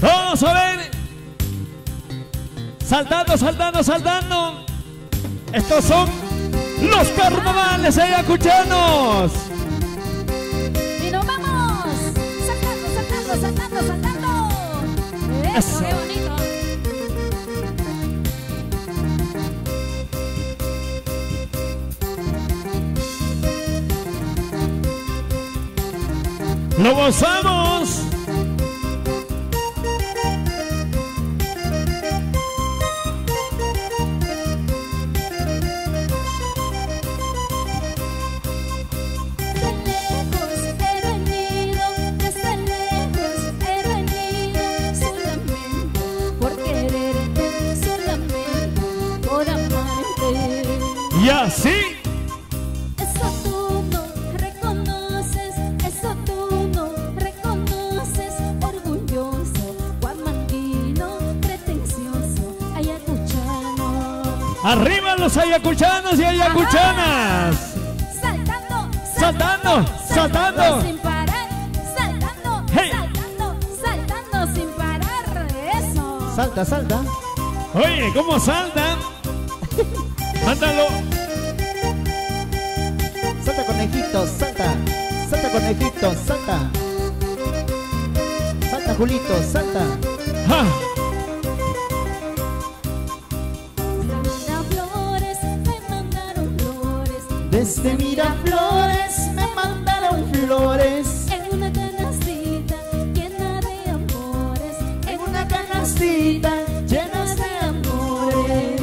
Vamos a ver. Saltando, saltando, saltando. Estos son los carnavales ayacuchanos. Y nos vamos. Saltando, saltando, saltando, saltando. Eso, Eso. qué bonito. Lo gozamos. Así. Eso tú no reconoces, eso tú no reconoces, orgulloso, guamandino, pretencioso, ayacuchano. Arriba los ayacuchanos y ayacuchanas. Saltando, Saltando, saltando. sin parar, saltando, Hey. saltando, saltando sin parar, eso. Salta, salta. Oye, ¿cómo saltan? Mándalo. Salta conejito, salta. Salta conejito, salta. Salta Julito, salta. Ja. Miraflores me mandaron flores Desde Miraflores me mandaron flores. en una canastita llena de amores, En una canastita llena de amores.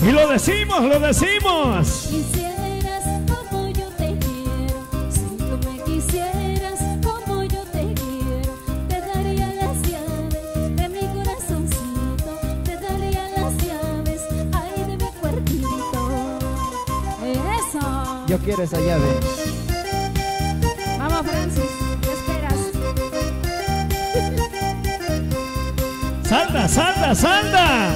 Y lo decimos, lo decimos. Yo quiero esa llave. Vamos Francis, ¿qué esperas? Salta, salta, salta.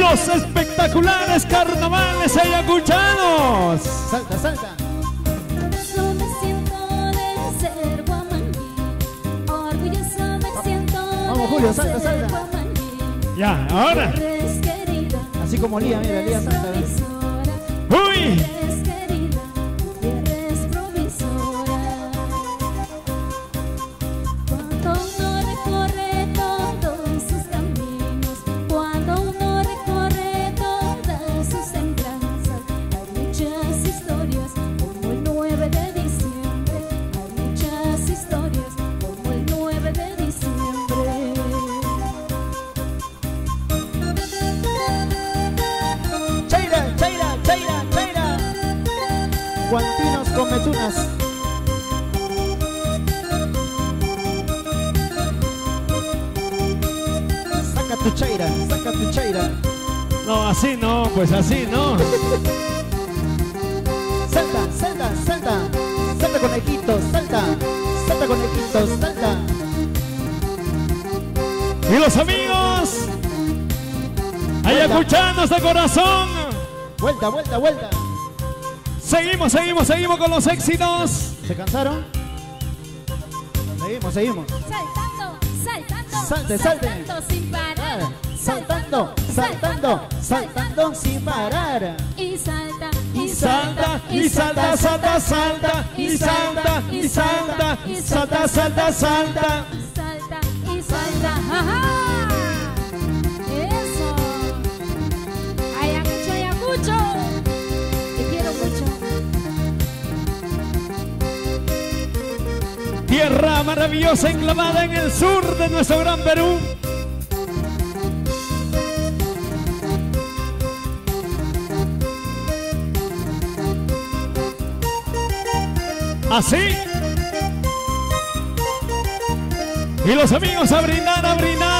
Los espectaculares carnavales ayacuchanos. Salta, salta. Orgulloso me siento de ser guamandí, orgulloso me siento Vamos, Julio, salta, salta. Ya, ahora. Así como Lía, mira, Lía salta. Guantinos con metunas. Saca tu chaira, saca tu chaira. No, así no, pues así no. Salta, salta, salta. Salta conejito, salta. Salta conejito, salta. Y los amigos ayacuchanos de corazón. Vuelta, vuelta, vuelta. Seguimos, seguimos, seguimos con los éxitos. ¿Se cansaron? Seguimos, seguimos. Saltando, saltando, Salte, salte. saltando sin parar, Saltando, saltando, saltando sin parar. y salta, Y salta, y salta, salta, salta, y salta, y salta, y salta, salta, salta. salta y salta. ¡Ajá! Tierra maravillosa enclavada en el sur de nuestro gran Perú. Así. Y los amigos a brindar, a brindar.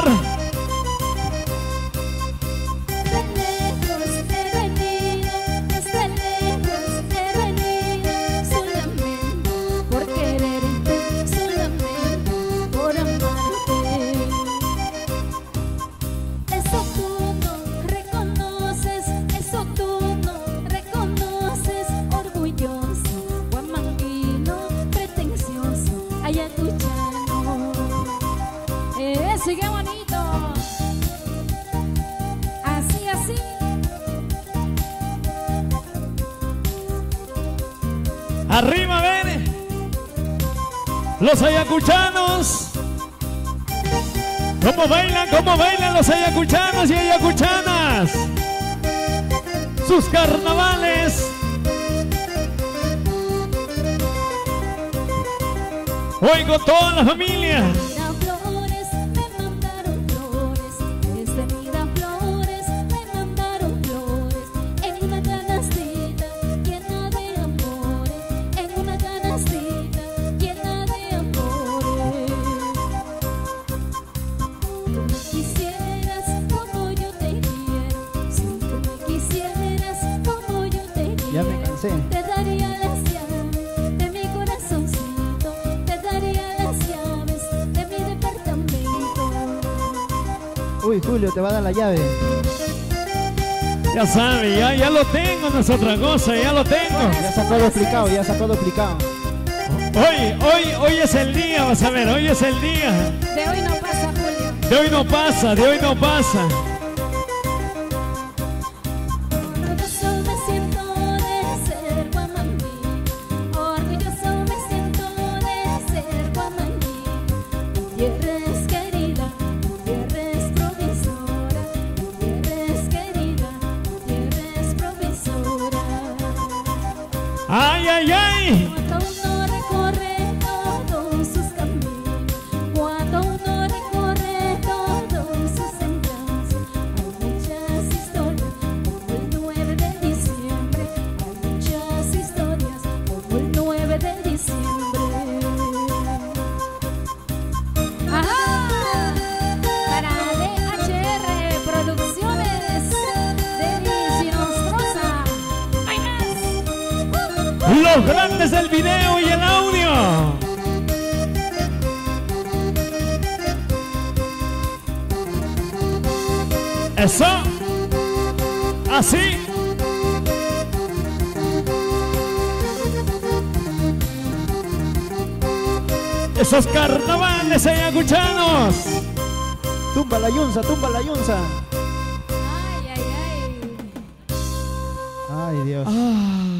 Arriba, ven. Los ayacuchanos. ¿Cómo bailan, cómo bailan los ayacuchanos y ayacuchanas? Sus carnavales. Oigo toda la familia. Uy, Julio, te va a dar la llave. Ya sabe, ya, ya lo tengo, no es otra cosa, ya lo tengo. Ya sacó lo explicado, ya sacó lo explicado. Hoy, hoy, hoy es el día, vas a ver, hoy es el día. De hoy no pasa, Julio. De hoy no pasa, de hoy no pasa. Orgulloso Ay, ay, Los grandes del video y el audio. Eso. Así. Esos carnavales ayacuchanos. Tumba la yunza, tumba la yunza. Ay, ay, ay. Ay, Dios. Ah.